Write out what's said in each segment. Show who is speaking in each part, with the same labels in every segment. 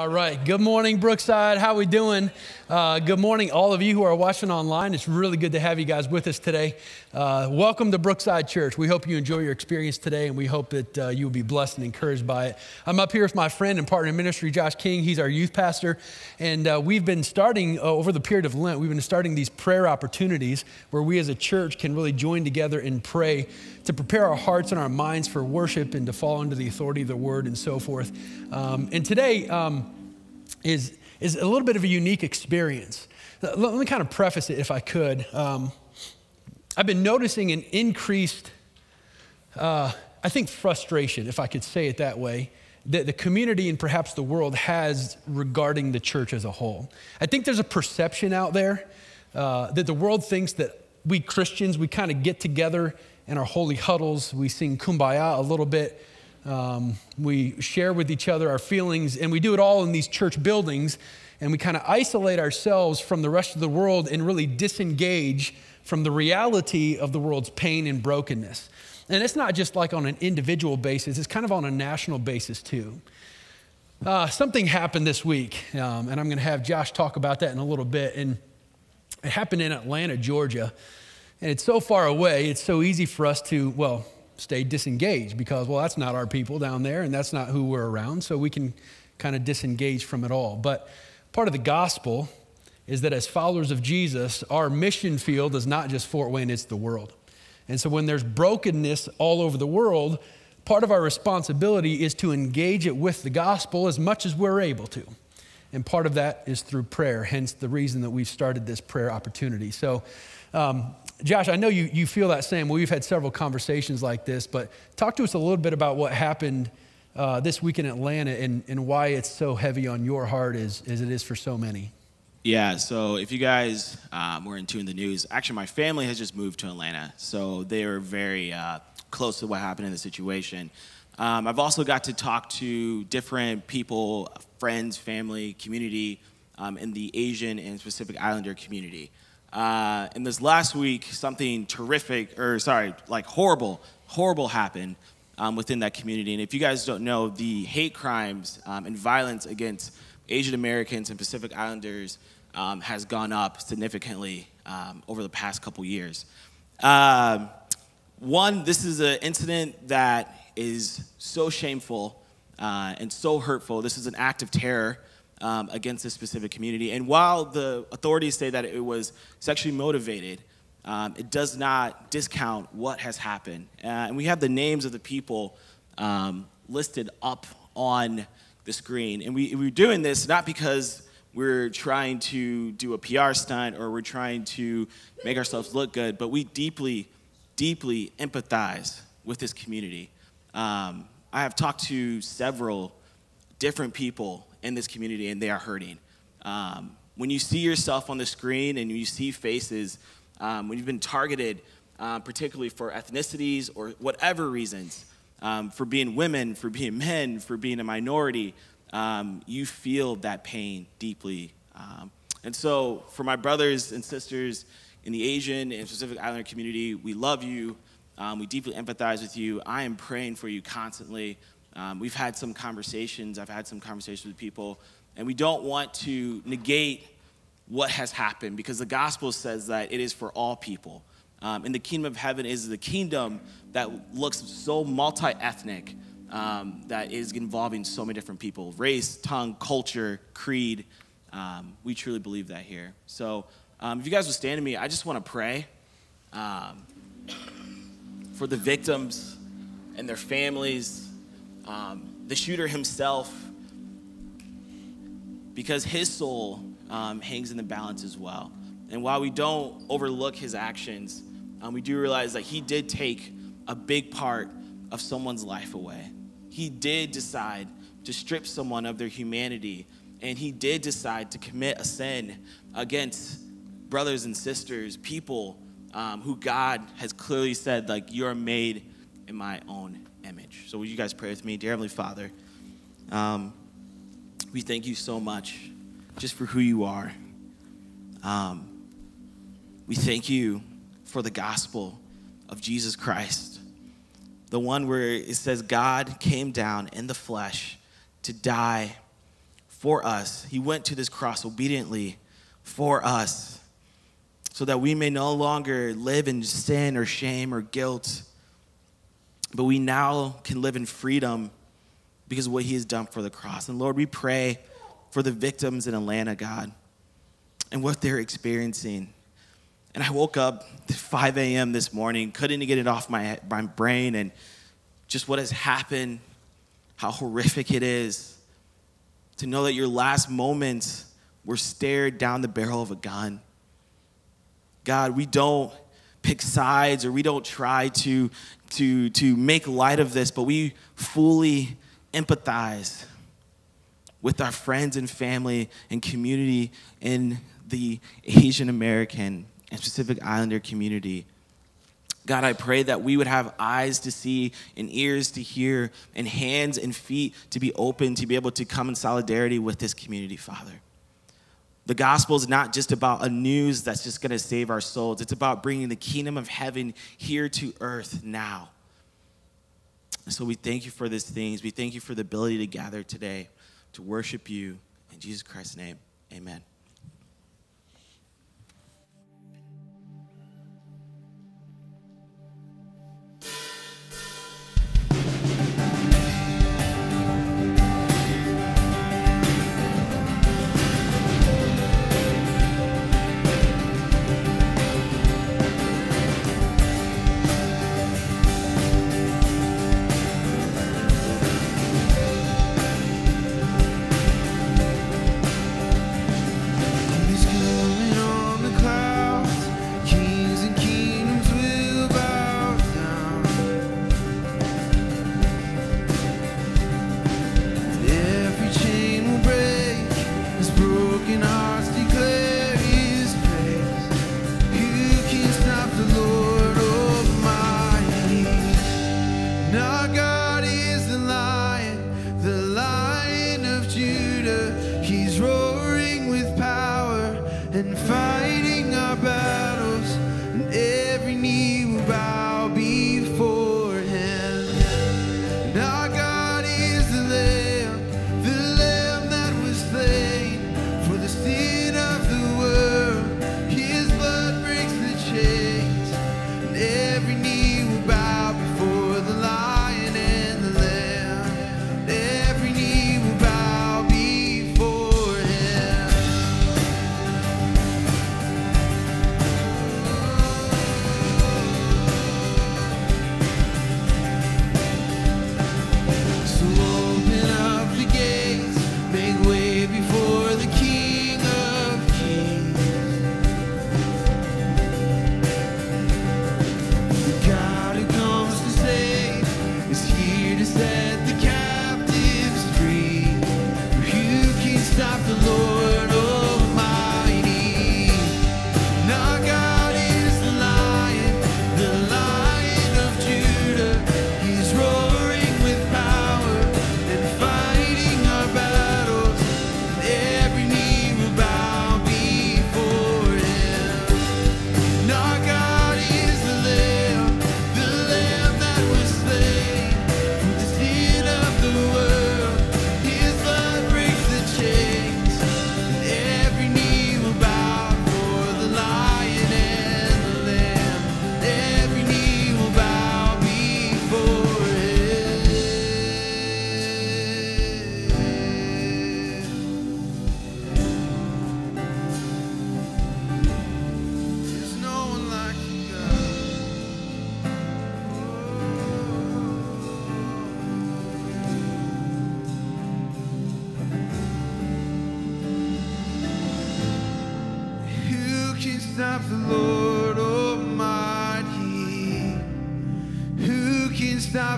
Speaker 1: All right. Good morning, Brookside. How are we doing? Uh, good morning, all of you who are watching online. It's really good to have you guys with us today. Uh, welcome to Brookside Church. We hope you enjoy your experience today, and we hope that uh, you will be blessed and encouraged by it. I'm up here with my friend and partner in ministry, Josh King. He's our youth pastor, and uh, we've been starting uh, over the period of Lent. We've been starting these prayer opportunities where we as a church can really join together and pray to prepare our hearts and our minds for worship and to fall under the authority of the Word and so forth. Um, and today. Um, is, is a little bit of a unique experience. Let me kind of preface it if I could. Um, I've been noticing an increased, uh, I think, frustration, if I could say it that way, that the community and perhaps the world has regarding the church as a whole. I think there's a perception out there uh, that the world thinks that we Christians, we kind of get together in our holy huddles, we sing kumbaya a little bit, um, we share with each other our feelings, and we do it all in these church buildings. And we kind of isolate ourselves from the rest of the world and really disengage from the reality of the world's pain and brokenness. And it's not just like on an individual basis, it's kind of on a national basis too. Uh, something happened this week, um, and I'm going to have Josh talk about that in a little bit. And it happened in Atlanta, Georgia. And it's so far away, it's so easy for us to, well, stay disengaged because, well, that's not our people down there and that's not who we're around. So we can kind of disengage from it all. But part of the gospel is that as followers of Jesus, our mission field is not just Fort Wayne, it's the world. And so when there's brokenness all over the world, part of our responsibility is to engage it with the gospel as much as we're able to. And part of that is through prayer, hence the reason that we've started this prayer opportunity. So um, Josh, I know you, you feel that same. We've had several conversations like this, but talk to us a little bit about what happened uh, this week in Atlanta and, and why it's so heavy on your heart as, as it is for so many.
Speaker 2: Yeah, so if you guys um, were in tune the news, actually, my family has just moved to Atlanta, so they are very uh, close to what happened in the situation. Um, I've also got to talk to different people, friends, family, community um, in the Asian and Pacific Islander community. Uh, and this last week, something terrific, or sorry, like horrible, horrible happened um, within that community. And if you guys don't know, the hate crimes um, and violence against Asian Americans and Pacific Islanders um, has gone up significantly um, over the past couple years. Um, one, this is an incident that is so shameful uh, and so hurtful. This is an act of terror um, against this specific community. And while the authorities say that it was sexually motivated, um, it does not discount what has happened. Uh, and we have the names of the people um, listed up on the screen. And we, we're doing this not because we're trying to do a PR stunt or we're trying to make ourselves look good, but we deeply, deeply empathize with this community. Um, I have talked to several different people in this community and they are hurting. Um, when you see yourself on the screen and you see faces, um, when you've been targeted, uh, particularly for ethnicities or whatever reasons, um, for being women, for being men, for being a minority, um, you feel that pain deeply. Um, and so, for my brothers and sisters in the Asian and Pacific Islander community, we love you. We deeply empathize with you. I am praying for you constantly. Um, we've had some conversations, I've had some conversations with people, and we don't want to negate what has happened because the gospel says that it is for all people. Um, and the kingdom of heaven is the kingdom that looks so multi ethnic, um, that is involving so many different people race, tongue, culture, creed. Um, we truly believe that here. So, um, if you guys would stand to me, I just want to pray um, for the victims and their families um, the shooter himself, because his soul um, hangs in the balance as well. And while we don't overlook his actions, um, we do realize that he did take a big part of someone's life away. He did decide to strip someone of their humanity, and he did decide to commit a sin against brothers and sisters, people um, who God has clearly said, like, you're made in my own image. So, will you guys pray with me? Dear Heavenly Father, um, we thank you so much just for who you are. Um, we thank you for the gospel of Jesus Christ, the one where it says God came down in the flesh to die
Speaker 3: for us. He went to this cross obediently for us so that we may no longer live in sin or shame or guilt, but we now can live in freedom because of what he has done for the cross. And Lord, we pray for the victims in Atlanta, God, and what they're experiencing. And I woke up at 5 a.m. this morning, couldn't get it off my, my brain, and just what has happened, how horrific it is to know that your last moments were stared down the barrel of a gun. God, we don't pick sides or we don't try to, to, to make light of this, but we fully empathize with our friends and family and community in the Asian American and Pacific Islander community God, I pray that we would have eyes to see and ears to hear and hands and feet to be open to be able to come in solidarity with this community, Father. The gospel is not just about a news that's just going to save our souls. It's about bringing the kingdom of heaven here to earth now. So we thank you for these things. We thank you for the ability to gather today to worship you. In Jesus Christ's name, amen.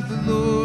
Speaker 3: the Lord.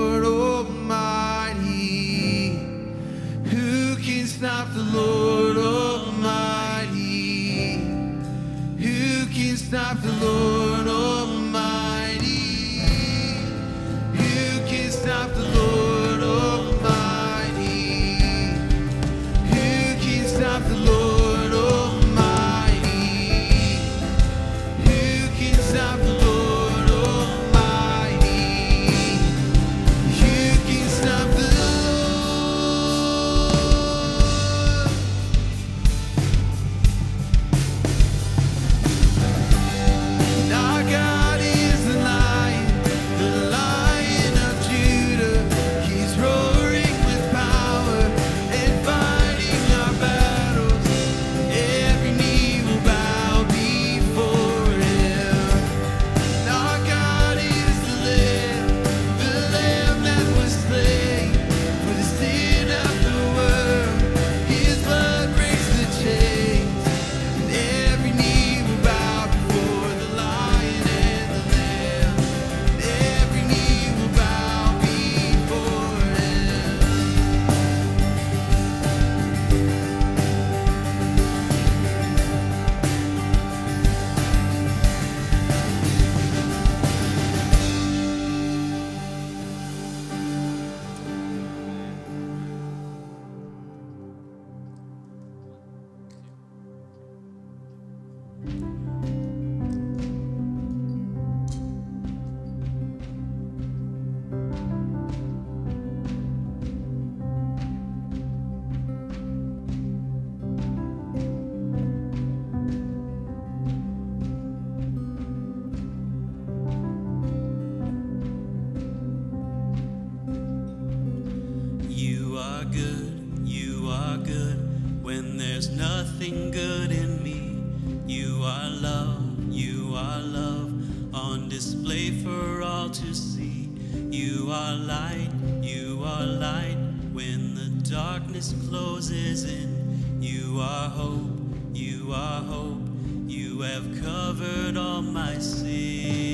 Speaker 4: Good, you are good when there's nothing good in me. You are love, you are love on display for all to see. You are light, you are light when the darkness closes in. You are hope, you are hope. You have covered all my sin.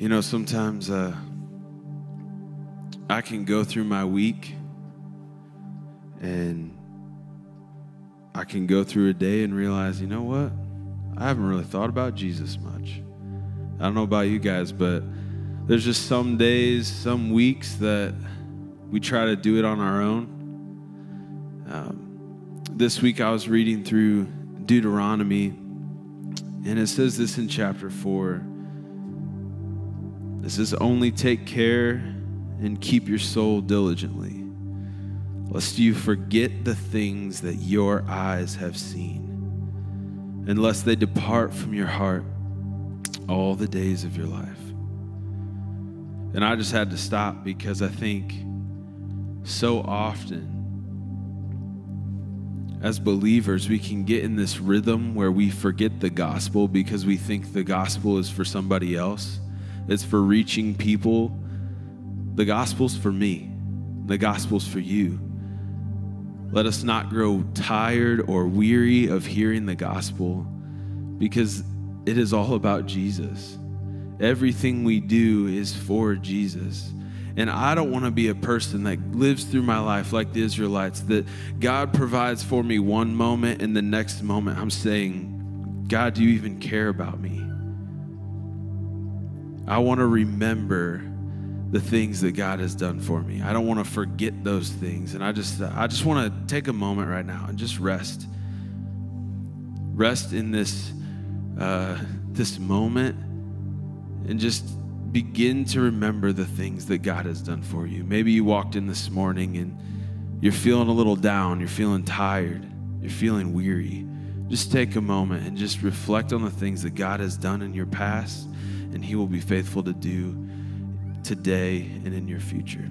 Speaker 4: You
Speaker 5: know, sometimes uh, I can go through my week and I can go through a day and realize, you know what? I haven't really thought about Jesus much. I don't know about you guys, but there's just some days, some weeks that we try to do it on our own. Um, this week I was reading through Deuteronomy, and it says this in chapter 4. It says, Only take care and keep your soul diligently, lest you forget the things that your eyes have seen, and lest they depart from your heart all the days of your life. And I just had to stop because I think so often as believers, we can get in this rhythm where we forget the gospel because we think the gospel is for somebody else. It's for reaching people. The gospel's for me, the gospel's for you. Let us not grow tired or weary of hearing the gospel because it is all about Jesus. Everything we do is for Jesus. And I don't want to be a person that lives through my life like the Israelites, that God provides for me one moment and the next moment I'm saying, God, do you even care about me? I want to remember the things that God has done for me. I don't want to forget those things. And I just I just want to take a moment right now and just rest. Rest in this uh, this moment and just begin to remember the things that God has done for you. Maybe you walked in this morning and you're feeling a little down, you're feeling tired, you're feeling weary. Just take a moment and just reflect on the things that God has done in your past, and He will be faithful to do today and in your future.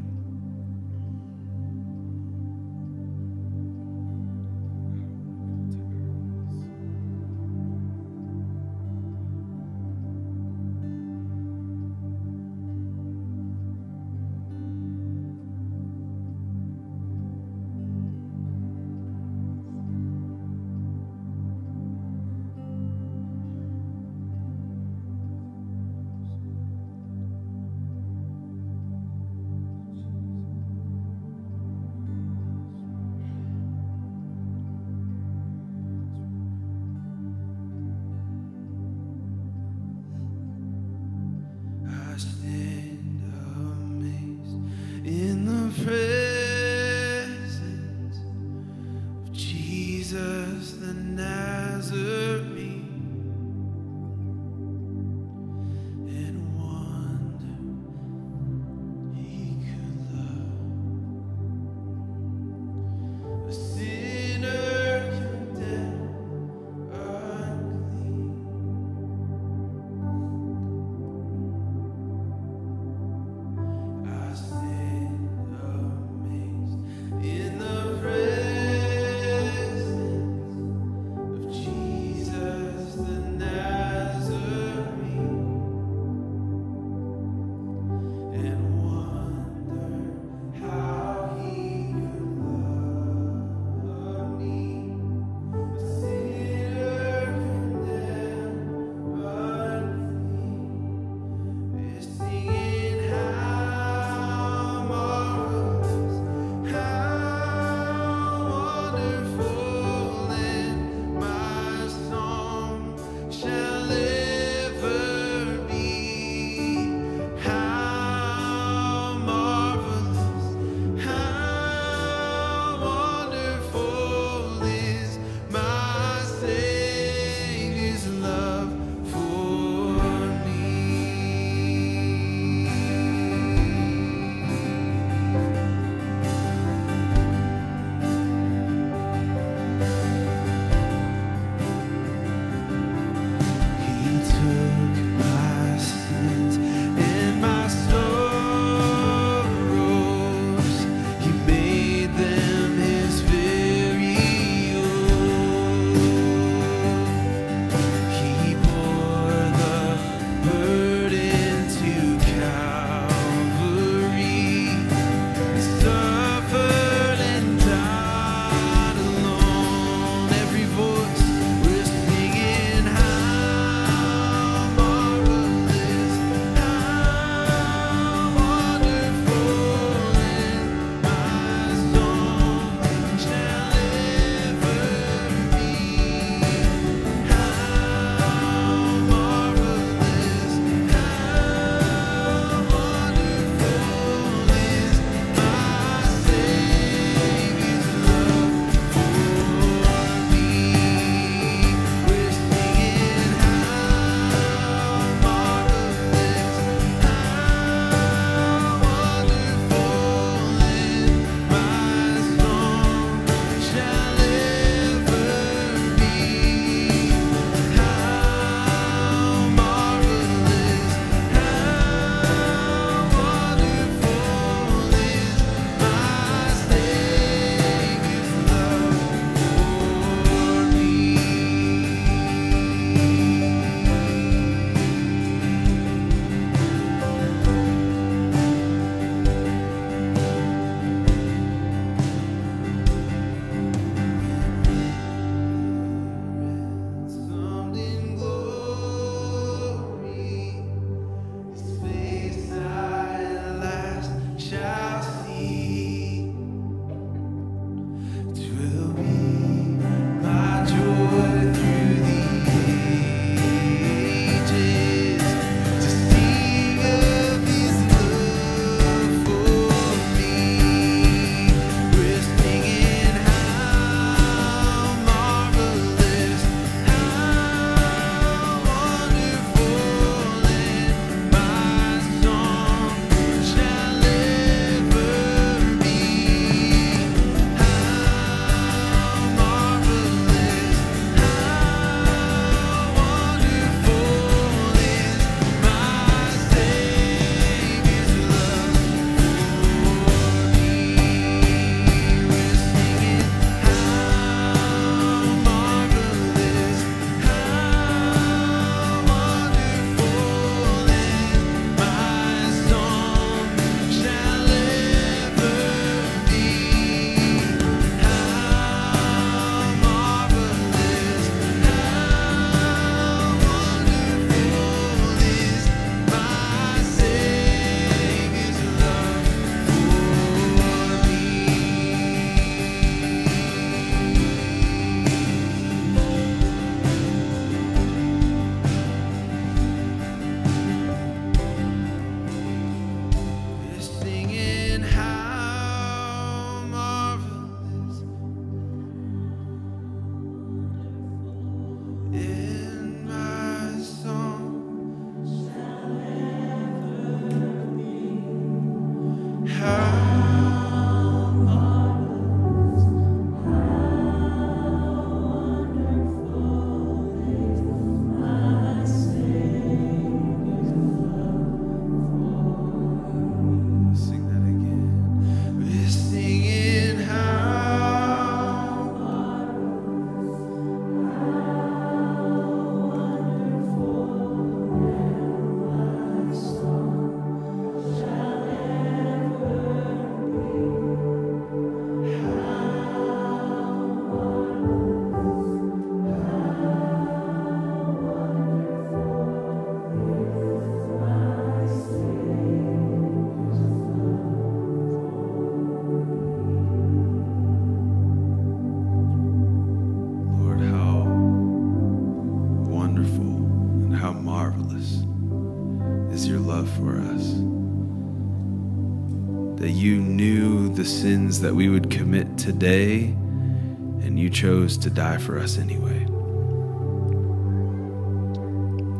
Speaker 5: That we would commit today, and you chose to die for us anyway.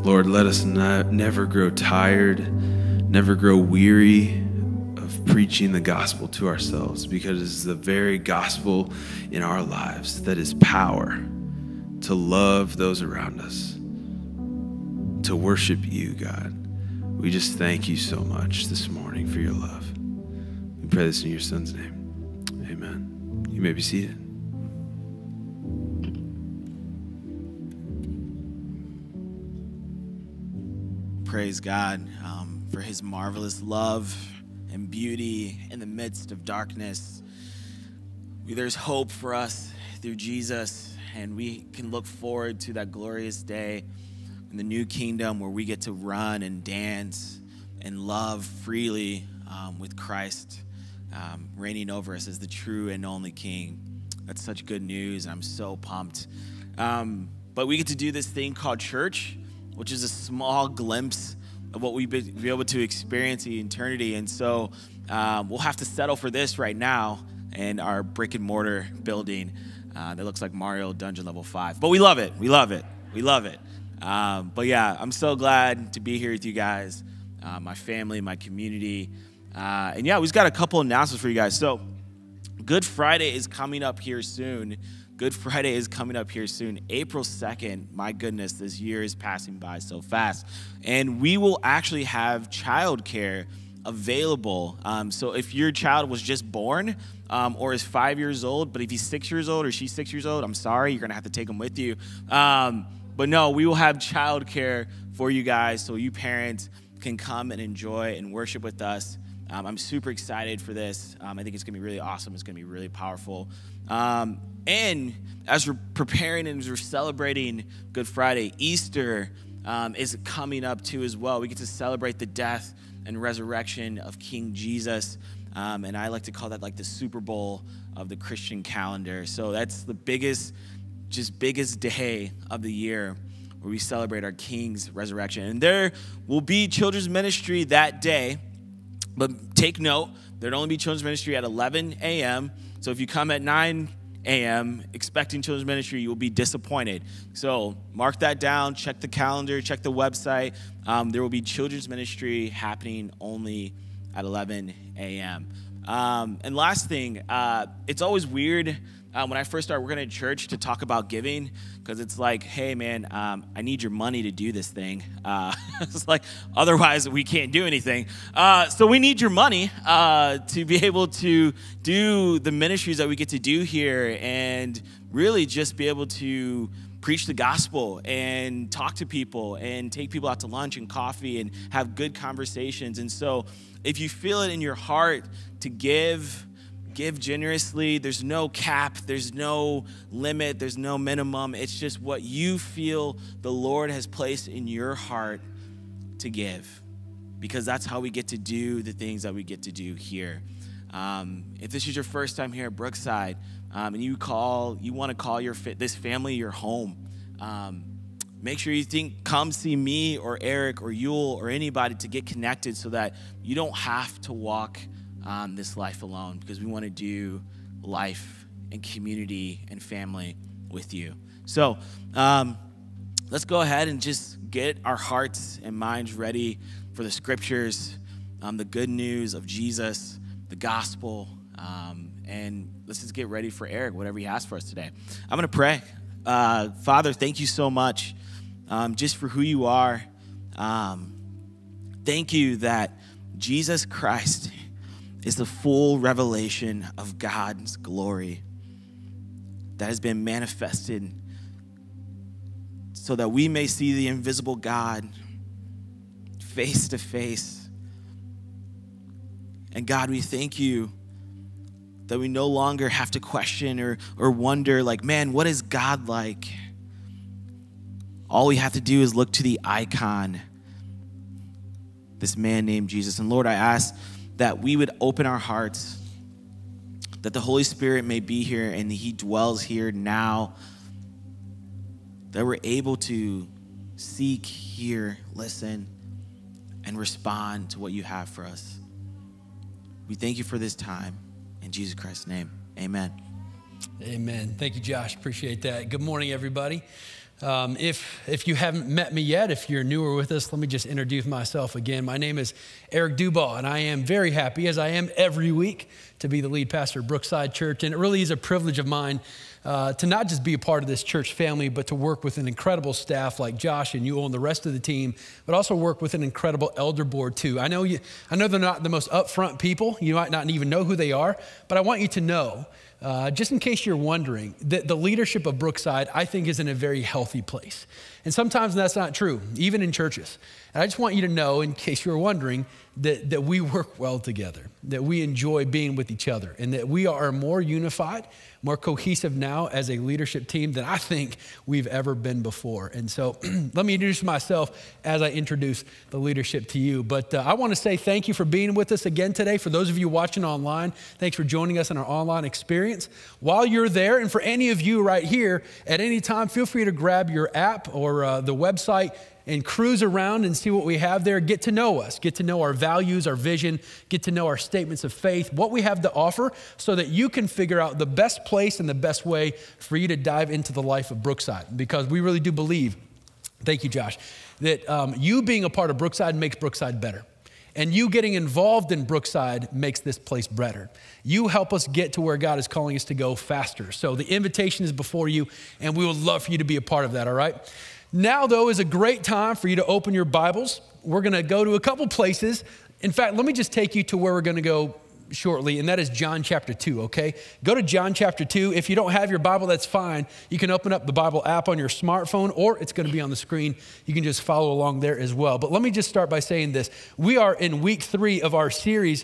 Speaker 5: Lord, let us not, never grow tired, never grow weary of preaching the gospel to ourselves because it's the very gospel in our lives that is power to love those around us, to worship you, God. We just thank you so much this morning for your love. We pray this in your son's name. You may be seated.
Speaker 2: Praise God um, for his marvelous love and beauty in the midst of darkness. There's hope for us through Jesus, and we can look forward to that glorious day in the new kingdom where we get to run and dance and love freely um, with Christ um, reigning over us as the true and only King. That's such good news. I'm so pumped. Um, but we get to do this thing called church, which is a small glimpse of what we be, able to experience in eternity. And so um, we'll have to settle for this right now in our brick and mortar building uh, that looks like Mario Dungeon Level 5. But we love it. We love it. We love it. Um, but yeah, I'm so glad to be here with you guys, uh, my family, my community. Uh, and yeah, we've got a couple announcements for you guys. So, Good Friday is coming up here soon. Good Friday is coming up here soon. April 2nd. My goodness, this year is passing by so fast. And we will actually have childcare available. Um, so if your child was just born um, or is five years old, but if he's six years old or she's six years old, I'm sorry, you're going to have to take them with you. Um, but no, we will have childcare for you guys so you parents can come and enjoy and worship with us. Um, I'm super excited for this. Um, I think it's going to be really awesome. It's going to be really powerful. Um, and as we're preparing and as we're celebrating Good Friday, Easter um, is coming up too as well. We get to celebrate the death and resurrection of King Jesus. Um, and I like to call that like the Super Bowl of the Christian calendar. So that's the biggest, just biggest day of the year where we celebrate our King's resurrection. And there will be children's ministry that day. But take note, there'd only be children's ministry at 11 a.m. So if you come at 9 a.m. expecting children's ministry, you will be disappointed. So mark that down, check the calendar, check the website. Um, there will be children's ministry happening only at 11 a.m. Um, and last thing, uh, it's always weird uh, when I first started working at church to talk about giving because it's like, hey man, um, I need your money to do this thing. Uh, it's like otherwise we can't do anything. Uh, so we need your money uh, to be able to do the ministries that we get to do here and really just be able to preach the gospel and talk to people and take people out to lunch and coffee and have good conversations. And so if you feel it in your heart to give give generously. There's no cap, there's no limit, there's no minimum. It's just what you feel the Lord has placed in your heart to give. Because that's how we get to do the things that we get to do here. Um, if this is your first time here at Brookside, um, and you call, you want to call your this family your home, um, make sure you think, come see me or Eric or Yule or anybody to get connected, so that you don't have to walk um, this life alone because we want to do life and community and family with you. So um, let's go ahead and just get our hearts and minds ready for the scriptures, um, the good news of Jesus, the gospel. Um, and let's just get ready for Eric, whatever he has for us today. I'm going to pray. Uh, Father, thank you so much um, just for who you are. Um, thank you that Jesus Christ is the full revelation of God's glory that has been manifested so that we may see the invisible God face to face. And God, we thank you that we no longer have to question or, or wonder, like, man, what is God like? All we have to do is look to the icon, this man named Jesus. And Lord, I ask that we would open our hearts, that the Holy Spirit may be here and He dwells here now, that we're able to seek, hear, listen, and respond to what you have for us. We thank you for this time. In Jesus Christ's name, amen.
Speaker 1: Amen. Thank you, Josh. Appreciate that. Good morning, everybody. Um, if, if you haven't met me yet, if you're newer with us, let me just introduce myself again. My name is Eric Dubaugh, and I am very happy, as I am every week, to be the lead pastor of Brookside Church. And it really is a privilege of mine uh, to not just be a part of this church family, but to work with an incredible staff like Josh and you and the rest of the team, but also work with an incredible elder board too. I know, you, I know they're not the most upfront people. You might not even know who they are, but I want you to know uh, just in case you're wondering, the, the leadership of Brookside, I think, is in a very healthy place. And sometimes that's not true, even in churches. And I just want you to know, in case you're wondering, that, that we work well together, that we enjoy being with each other, and that we are more unified, more cohesive now as a leadership team than I think we've ever been before. And so let me introduce myself as I introduce the leadership to you. But uh, I want to say thank you for being with us again today. For those of you watching online, thanks for joining us in our online experience. While you're there, and for any of you right here, at any time, feel free to grab your app or uh, the website and cruise around and see what we have there. Get to know us, get to know our values, our vision, get to know our statements of faith, what we have to offer, so that you can figure out the best place and the best way for you to dive into the life of Brookside. Because we really do believe, thank you, Josh, that um, you being a part of Brookside makes Brookside better. And you getting involved in Brookside makes this place better. You help us get to where God is calling us to go faster. So the invitation is before you, and we would love for you to be a part of that, all right? Now, though, is a great time for you to open your Bibles. We're going to go to a couple places. In fact, let me just take you to where we're going to go shortly, and that is John chapter 2, okay? Go to John chapter 2. If you don't have your Bible, that's fine. You can open up the Bible app on your smartphone, or it's going to be on the screen. You can just follow along there as well. But let me just start by saying this. We are in week three of our series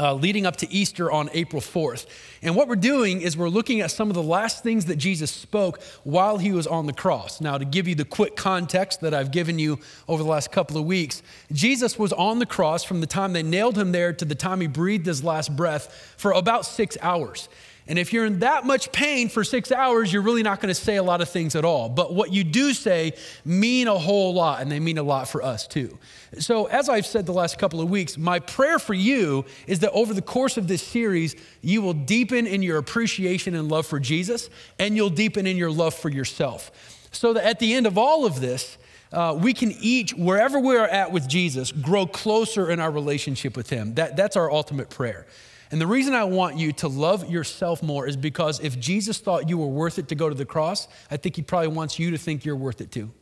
Speaker 1: uh, leading up to Easter on April 4th. And what we're doing is we're looking at some of the last things that Jesus spoke while he was on the cross. Now, to give you the quick context that I've given you over the last couple of weeks, Jesus was on the cross from the time they nailed him there to the time he breathed his last breath for about six hours. And if you're in that much pain for six hours, you're really not going to say a lot of things at all. But what you do say mean a whole lot, and they mean a lot for us too. So, as I've said the last couple of weeks, my prayer for you is that over the course of this series, you will deepen in your appreciation and love for Jesus, and you'll deepen in your love for yourself. So that at the end of all of this, uh, we can each, wherever we are at with Jesus, grow closer in our relationship with Him. That, that's our ultimate prayer. And the reason I want you to love yourself more is because if Jesus thought you were worth it to go to the cross, I think He probably wants you to think you're worth it too.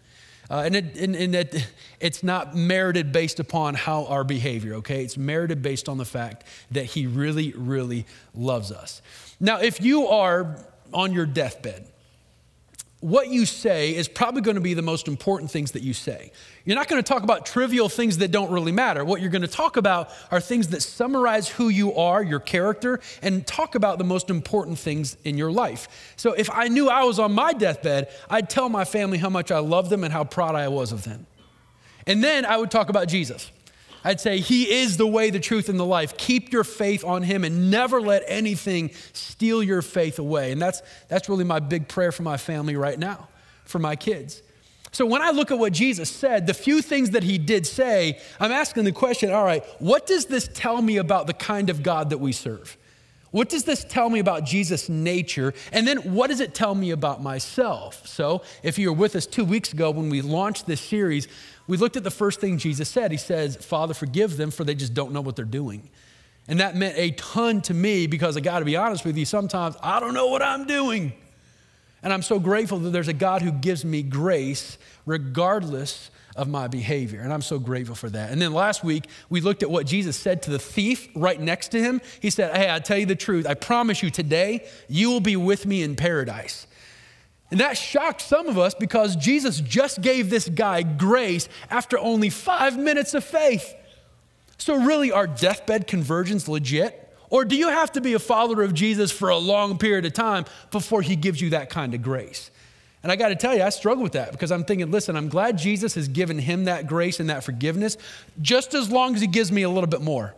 Speaker 1: Uh, and, it, and, and it, it's not merited based upon how our behavior, okay? It's merited based on the fact that He really, really loves us. Now, if you are on your deathbed, what you say is probably going to be the most important things that you say. You're not going to talk about trivial things that don't really matter. What you're going to talk about are things that summarize who you are, your character, and talk about the most important things in your life. So if I knew I was on my deathbed, I'd tell my family how much I loved them and how proud I was of them. And then I would talk about Jesus. I'd say, He is the way, the truth, and the life. Keep your faith on Him and never let anything steal your faith away. And that's, that's really my big prayer for my family right now, for my kids. So when I look at what Jesus said, the few things that He did say, I'm asking the question all right, what does this tell me about the kind of God that we serve? What does this tell me about Jesus' nature? And then what does it tell me about myself? So, if you were with us two weeks ago when we launched this series, we looked at the first thing Jesus said. He says, Father, forgive them, for they just don't know what they're doing. And that meant a ton to me because I got to be honest with you, sometimes I don't know what I'm doing. And I'm so grateful that there's a God who gives me grace regardless of my behavior. And I'm so grateful for that. And then last week, we looked at what Jesus said to the thief right next to him. He said, Hey, I tell you the truth. I promise you today, you will be with me in paradise. And that shocked some of us because Jesus just gave this guy grace after only five minutes of faith. So, really, are deathbed conversions legit? Or do you have to be a follower of Jesus for a long period of time before he gives you that kind of grace? And I got to tell you, I struggle with that because I'm thinking, listen, I'm glad Jesus has given him that grace and that forgiveness just as long as he gives me a little bit more.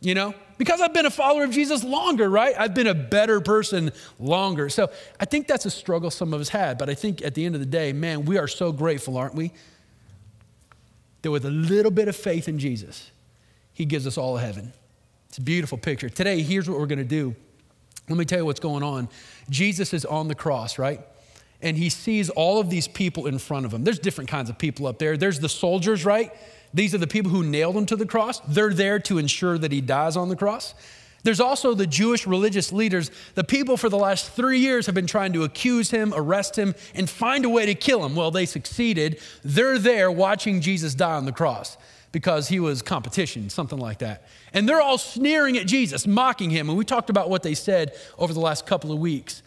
Speaker 1: You know? Because I've been a follower of Jesus longer, right? I've been a better person longer. So I think that's a struggle some of us had. But I think at the end of the day, man, we are so grateful, aren't we? That with a little bit of faith in Jesus, he gives us all of heaven. It's a beautiful picture. Today, here's what we're going to do. Let me tell you what's going on. Jesus is on the cross, right? And he sees all of these people in front of him. There's different kinds of people up there. There's the soldiers, right? These are the people who nailed him to the cross. They're there to ensure that he dies on the cross. There's also the Jewish religious leaders. The people for the last three years have been trying to accuse him, arrest him, and find a way to kill him. Well, they succeeded. They're there watching Jesus die on the cross because he was competition, something like that. And they're all sneering at Jesus, mocking him. And we talked about what they said over the last couple of weeks.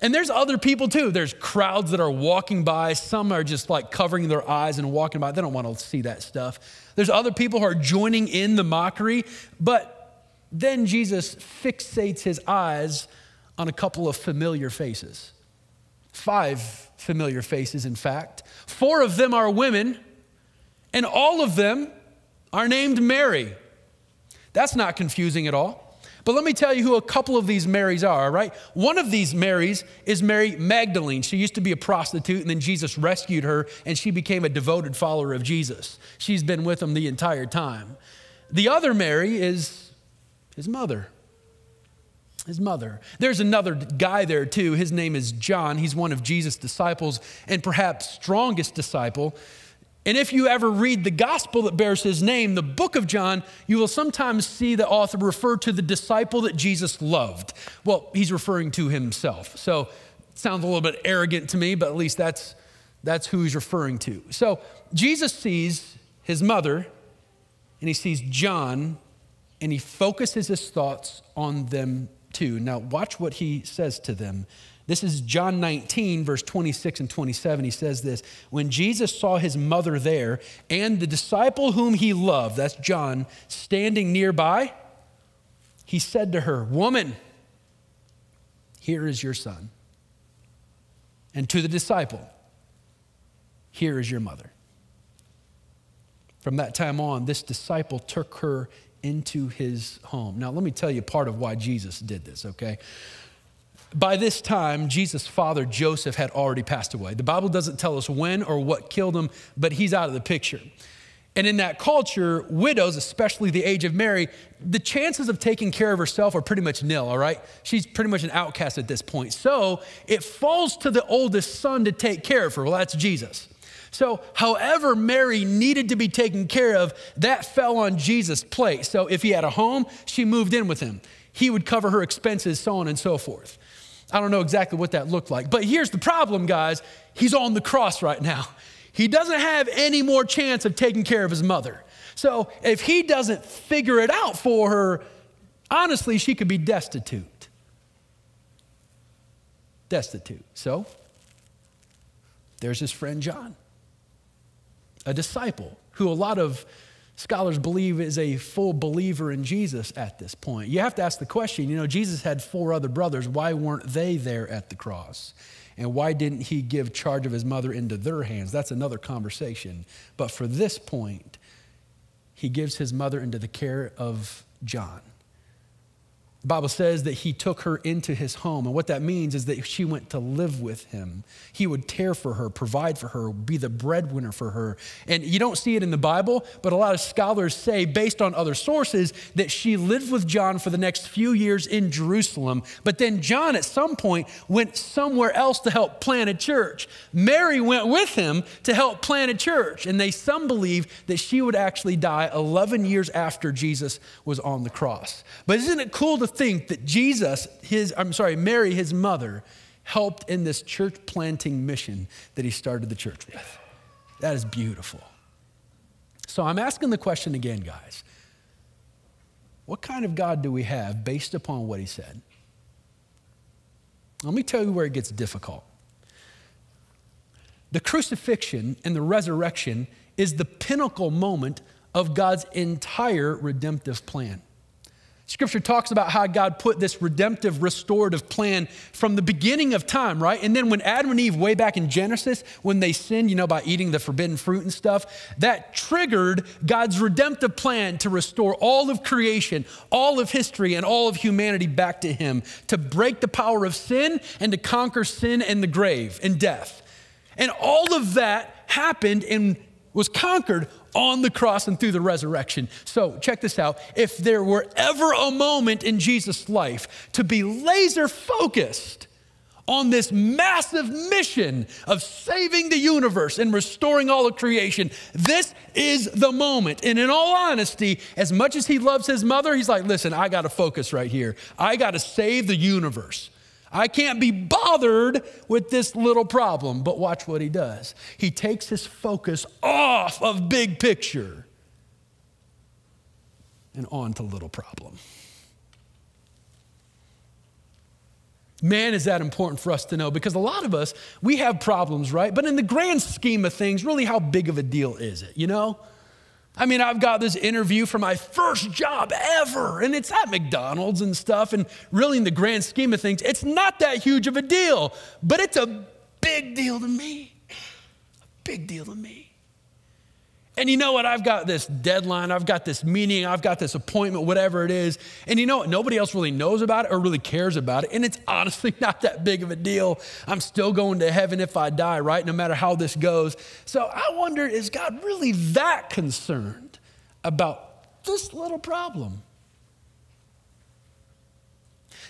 Speaker 1: And there's other people too. There's crowds that are walking by. Some are just like covering their eyes and walking by. They don't want to see that stuff. There's other people who are joining in the mockery. But then Jesus fixates his eyes on a couple of familiar faces. Five familiar faces, in fact. Four of them are women, and all of them are named Mary. That's not confusing at all. But let me tell you who a couple of these Marys are, right? One of these Marys is Mary Magdalene. She used to be a prostitute, and then Jesus rescued her, and she became a devoted follower of Jesus. She's been with him the entire time. The other Mary is his mother. His mother. There's another guy there too. His name is John. He's one of Jesus' disciples and perhaps strongest disciple. And if you ever read the gospel that bears his name, the book of John, you will sometimes see the author refer to the disciple that Jesus loved. Well, he's referring to himself. So it sounds a little bit arrogant to me, but at least that's, that's who he's referring to. So Jesus sees his mother and he sees John and he focuses his thoughts on them too. Now, watch what he says to them. This is John 19, verse 26 and 27. He says this When Jesus saw his mother there and the disciple whom he loved, that's John, standing nearby, he said to her, Woman, here is your son. And to the disciple, here is your mother. From that time on, this disciple took her into his home. Now, let me tell you part of why Jesus did this, okay? By this time, Jesus' father, Joseph, had already passed away. The Bible doesn't tell us when or what killed him, but he's out of the picture. And in that culture, widows, especially the age of Mary, the chances of taking care of herself are pretty much nil, all right? She's pretty much an outcast at this point. So it falls to the oldest son to take care of her. Well, that's Jesus. So, however, Mary needed to be taken care of, that fell on Jesus' plate. So, if he had a home, she moved in with him. He would cover her expenses, so on and so forth. I don't know exactly what that looked like. But here's the problem, guys he's on the cross right now. He doesn't have any more chance of taking care of his mother. So if he doesn't figure it out for her, honestly, she could be destitute. Destitute. So there's his friend John, a disciple who a lot of scholars believe is a full believer in Jesus at this point. You have to ask the question you know, Jesus had four other brothers. Why weren't they there at the cross? And why didn't he give charge of his mother into their hands? That's another conversation. But for this point, he gives his mother into the care of John. Bible says that he took her into his home. And what that means is that she went to live with him. He would care for her, provide for her, be the breadwinner for her. And you don't see it in the Bible, but a lot of scholars say, based on other sources, that she lived with John for the next few years in Jerusalem. But then John, at some point, went somewhere else to help plant a church. Mary went with him to help plant a church. And they, some believe that she would actually die 11 years after Jesus was on the cross. But isn't it cool to think that Jesus, his, I'm sorry, Mary, his mother, helped in this church planting mission that he started the church with. That is beautiful. So I'm asking the question again, guys. What kind of God do we have based upon what he said? Let me tell you where it gets difficult. The crucifixion and the resurrection is the pinnacle moment of God's entire redemptive plan. Scripture talks about how God put this redemptive, restorative plan from the beginning of time, right? And then when Adam and Eve, way back in Genesis, when they sinned, you know, by eating the forbidden fruit and stuff, that triggered God's redemptive plan to restore all of creation, all of history, and all of humanity back to Him, to break the power of sin and to conquer sin and the grave and death. And all of that happened and was conquered on the cross and through the resurrection. So, check this out. If there were ever a moment in Jesus' life to be laser focused on this massive mission of saving the universe and restoring all of creation, this is the moment. And in all honesty, as much as he loves his mother, he's like, listen, I got to focus right here. I got to save the universe. I can't be bothered with this little problem. But watch what he does. He takes his focus off of big picture and on to little problem. Man, is that important for us to know because a lot of us, we have problems, right? But in the grand scheme of things, really, how big of a deal is it, you know? I mean, I've got this interview for my first job ever, and it's at McDonald's and stuff. And really, in the grand scheme of things, it's not that huge of a deal, but it's a big deal to me. A big deal to me. And you know what? I've got this deadline, I've got this meeting, I've got this appointment, whatever it is. And you know what? Nobody else really knows about it or really cares about it. And it's honestly not that big of a deal. I'm still going to heaven if I die, right? No matter how this goes. So I wonder is God really that concerned about this little problem?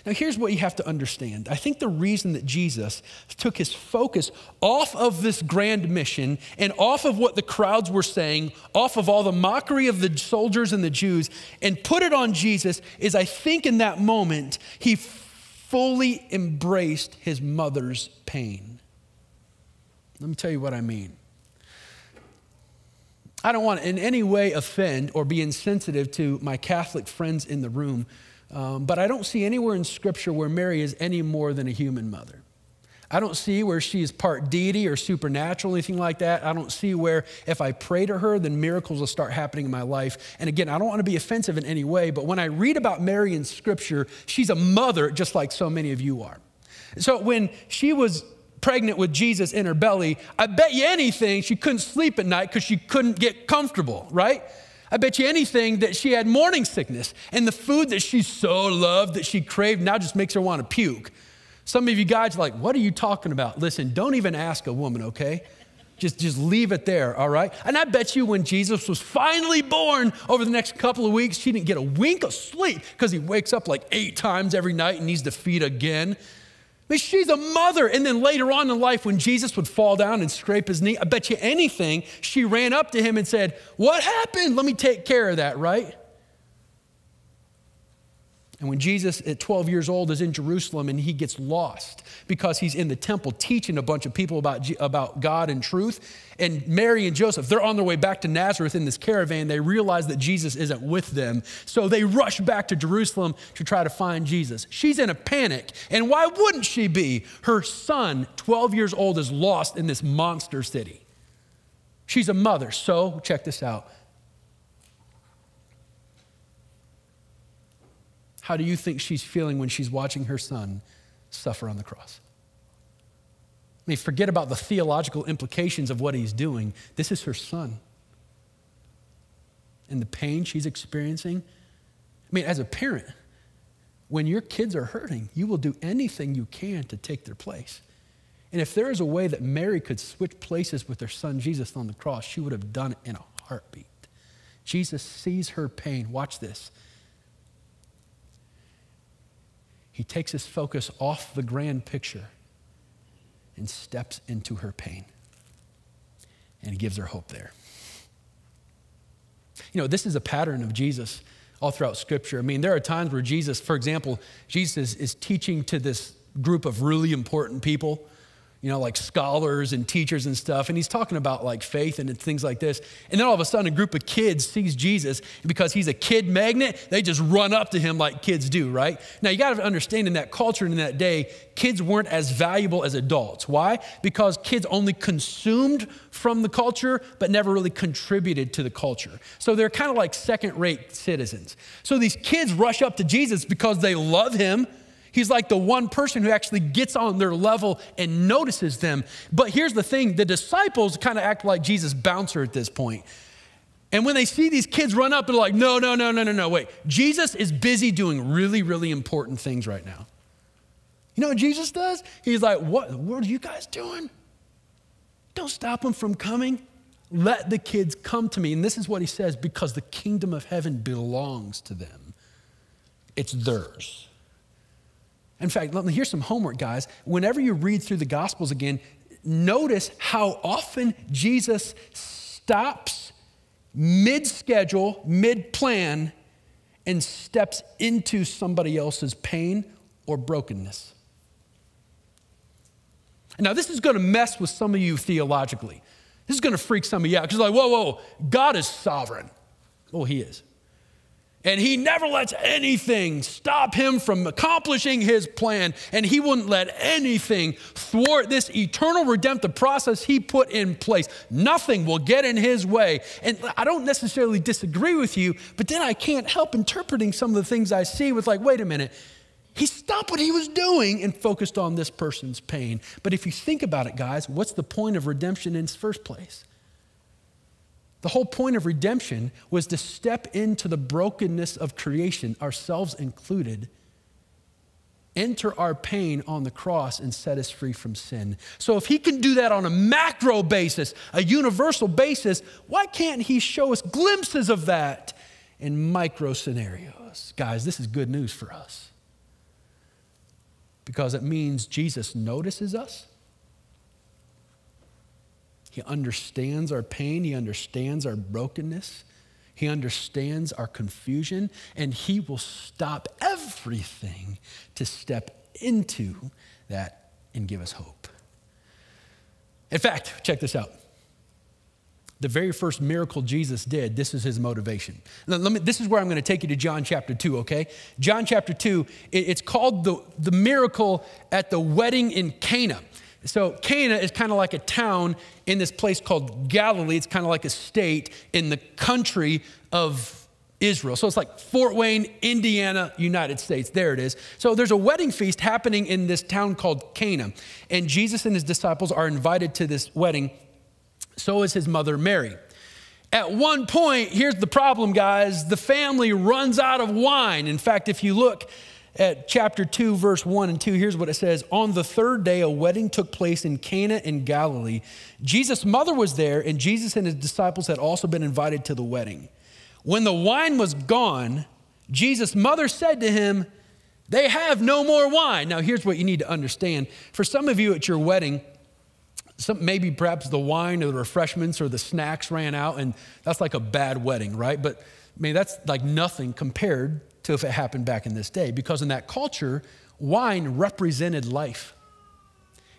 Speaker 1: Now, here's what you have to understand. I think the reason that Jesus took his focus off of this grand mission and off of what the crowds were saying, off of all the mockery of the soldiers and the Jews, and put it on Jesus is I think in that moment he fully embraced his mother's pain. Let me tell you what I mean. I don't want to in any way offend or be insensitive to my Catholic friends in the room um, but I don't see anywhere in Scripture where Mary is any more than a human mother. I don't see where she is part deity or supernatural, anything like that. I don't see where if I pray to her, then miracles will start happening in my life. And again, I don't want to be offensive in any way, but when I read about Mary in Scripture, she's a mother just like so many of you are. So when she was pregnant with Jesus in her belly, I bet you anything she couldn't sleep at night because she couldn't get comfortable, right? I bet you anything that she had morning sickness and the food that she so loved that she craved now just makes her want to puke. Some of you guys are like, what are you talking about? Listen, don't even ask a woman, okay? Just, just leave it there, all right? And I bet you when Jesus was finally born over the next couple of weeks, she didn't get a wink of sleep because he wakes up like eight times every night and needs to feed again. I mean, she's a mother. And then later on in life, when Jesus would fall down and scrape his knee, I bet you anything, she ran up to him and said, What happened? Let me take care of that, right? And when Jesus, at 12 years old, is in Jerusalem and he gets lost because he's in the temple teaching a bunch of people about, about God and truth, and Mary and Joseph, they're on their way back to Nazareth in this caravan. They realize that Jesus isn't with them. So they rush back to Jerusalem to try to find Jesus. She's in a panic. And why wouldn't she be? Her son, 12 years old, is lost in this monster city. She's a mother. So, check this out How do you think she's feeling when she's watching her son suffer on the cross? I mean, forget about the theological implications of what he's doing. This is her son. And the pain she's experiencing. I mean, as a parent, when your kids are hurting, you will do anything you can to take their place. And if there is a way that Mary could switch places with her son Jesus on the cross, she would have done it in a heartbeat. Jesus sees her pain. Watch this. He takes his focus off the grand picture and steps into her pain. And he gives her hope there. You know, this is a pattern of Jesus all throughout Scripture. I mean, there are times where Jesus, for example, Jesus is, is teaching to this group of really important people you know, like scholars and teachers and stuff. And he's talking about like faith and things like this. And then all of a sudden, a group of kids sees Jesus. And because he's a kid magnet, they just run up to him like kids do, right? Now, you got to understand in that culture and in that day, kids weren't as valuable as adults. Why? Because kids only consumed from the culture, but never really contributed to the culture. So they're kind of like second rate citizens. So these kids rush up to Jesus because they love him He's like the one person who actually gets on their level and notices them. But here's the thing the disciples kind of act like Jesus' bouncer at this point. And when they see these kids run up, they're like, no, no, no, no, no, no, wait. Jesus is busy doing really, really important things right now. You know what Jesus does? He's like, what, what are you guys doing? Don't stop them from coming. Let the kids come to me. And this is what he says because the kingdom of heaven belongs to them, it's theirs. In fact, let me here's some homework, guys. Whenever you read through the Gospels again, notice how often Jesus stops mid schedule, mid plan, and steps into somebody else's pain or brokenness. Now, this is going to mess with some of you theologically. This is going to freak some of you out because, like, whoa, whoa, God is sovereign. Well, He is. And he never lets anything stop him from accomplishing his plan. And he wouldn't let anything thwart this eternal redemptive process he put in place. Nothing will get in his way. And I don't necessarily disagree with you, but then I can't help interpreting some of the things I see with, like, wait a minute. He stopped what he was doing and focused on this person's pain. But if you think about it, guys, what's the point of redemption in its first place? The whole point of redemption was to step into the brokenness of creation, ourselves included, enter our pain on the cross, and set us free from sin. So, if He can do that on a macro basis, a universal basis, why can't He show us glimpses of that in micro scenarios? Guys, this is good news for us because it means Jesus notices us. He understands our pain, He understands our brokenness, He understands our confusion, and He will stop everything to step into that and give us hope. In fact, check this out. The very first miracle Jesus did, this is his motivation. Now, me, this is where I'm going to take you to John chapter 2, okay? John chapter 2, it's called the, the miracle at the wedding in Cana. So Cana is kind of like a town in this place called Galilee. It's kind of like a state in the country of Israel. So it's like Fort Wayne, Indiana, United States. There it is. So there's a wedding feast happening in this town called Cana. And Jesus and his disciples are invited to this wedding. So is his mother Mary. At one point, here's the problem, guys the family runs out of wine. In fact, if you look at chapter 2, verse 1 and 2, here's what it says On the third day, a wedding took place in Cana in Galilee. Jesus' mother was there, and Jesus and his disciples had also been invited to the wedding. When the wine was gone, Jesus' mother said to him, They have no more wine. Now, here's what you need to understand. For some of you at your wedding, some, maybe perhaps the wine or the refreshments or the snacks ran out, and that's like a bad wedding, right? But I mean, that's like nothing compared to if it happened back in this day, because in that culture, wine represented life.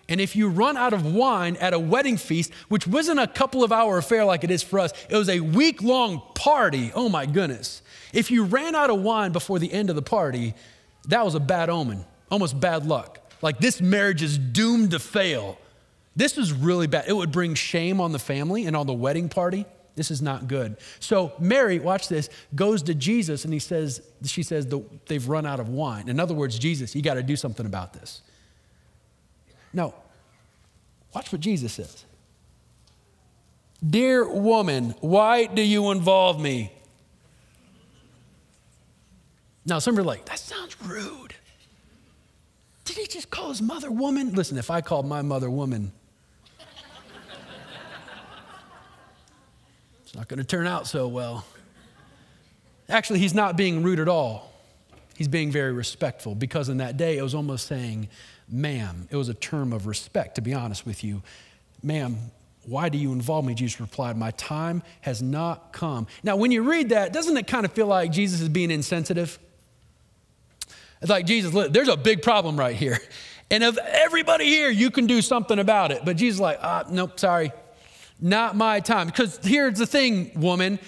Speaker 1: And if you run out of wine at a wedding feast, which wasn't a couple of hour affair like it is for us, it was a week long party. Oh my goodness. If you ran out of wine before the end of the party, that was a bad omen, almost bad luck. Like this marriage is doomed to fail. This is really bad. It would bring shame on the family and on the wedding party. This is not good. So Mary, watch this, goes to Jesus and he says, she says, they've run out of wine. In other words, Jesus, you got to do something about this. Now, watch what Jesus says. Dear woman, why do you involve me? Now, some are like, that sounds rude. Did he just call his mother woman? Listen, if I called my mother woman, it's not going to turn out so well. Actually, he's not being rude at all. He's being very respectful because in that day it was almost saying, ma'am. It was a term of respect, to be honest with you. Ma'am, why do you involve me? Jesus replied, My time has not come. Now, when you read that, doesn't it kind of feel like Jesus is being insensitive? It's like, Jesus, look, there's a big problem right here. And of everybody here, you can do something about it. But Jesus like, ah, nope, sorry, not my time. Because here's the thing, woman.